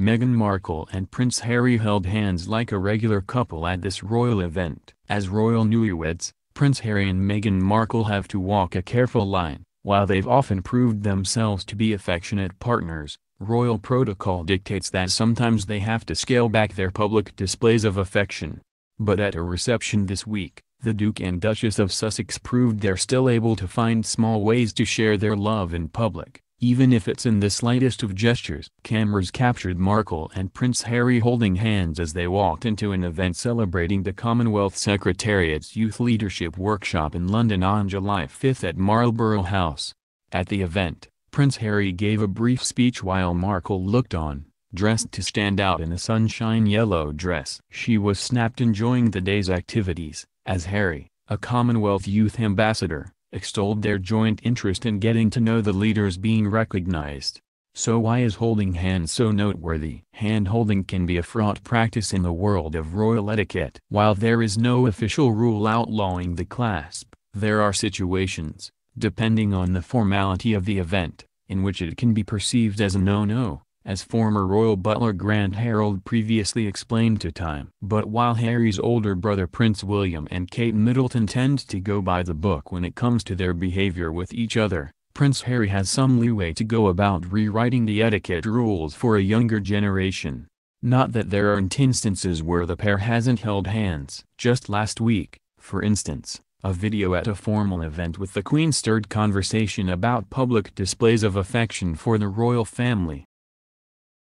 Meghan Markle and Prince Harry held hands like a regular couple at this royal event. As royal newlyweds, Prince Harry and Meghan Markle have to walk a careful line. While they've often proved themselves to be affectionate partners, royal protocol dictates that sometimes they have to scale back their public displays of affection. But at a reception this week, the Duke and Duchess of Sussex proved they're still able to find small ways to share their love in public, even if it's in the slightest of gestures. Cameras captured Markle and Prince Harry holding hands as they walked into an event celebrating the Commonwealth Secretariat's Youth Leadership Workshop in London on July 5 at Marlborough House. At the event, Prince Harry gave a brief speech while Markle looked on dressed to stand out in a sunshine yellow dress. She was snapped enjoying the day's activities, as Harry, a Commonwealth Youth Ambassador, extolled their joint interest in getting to know the leaders being recognized. So why is holding hands so noteworthy? Hand-holding can be a fraught practice in the world of royal etiquette. While there is no official rule outlawing the clasp, there are situations, depending on the formality of the event, in which it can be perceived as a no-no as former royal butler Grant Harold previously explained to Time. But while Harry's older brother Prince William and Kate Middleton tend to go by the book when it comes to their behavior with each other, Prince Harry has some leeway to go about rewriting the etiquette rules for a younger generation. Not that there aren't instances where the pair hasn't held hands. Just last week, for instance, a video at a formal event with the Queen stirred conversation about public displays of affection for the royal family.